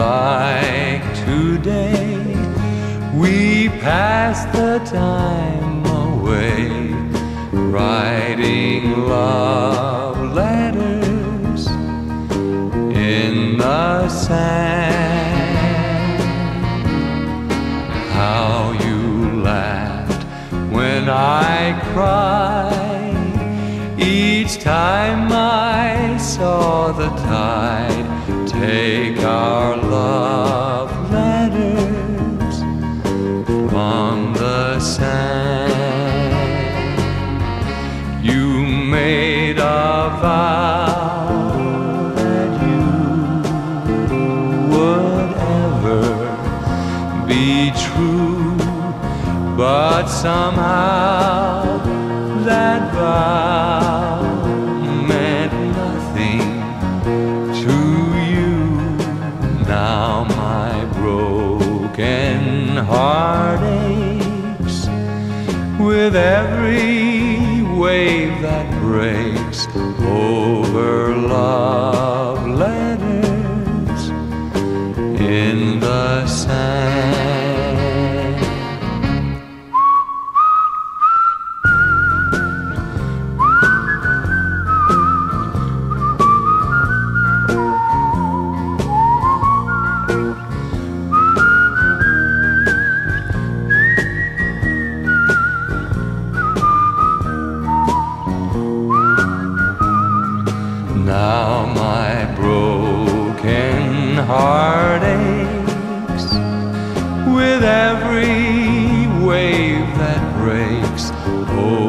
like today. We pass the time away, writing love letters in the sand. How you laughed when I cried each time I saw the tide take our love letters from the sand. You made a vow that you would ever be true, but somehow to you. Now my broken heart aches with every wave that breaks over love Now my broken heart aches with every wave that breaks. Over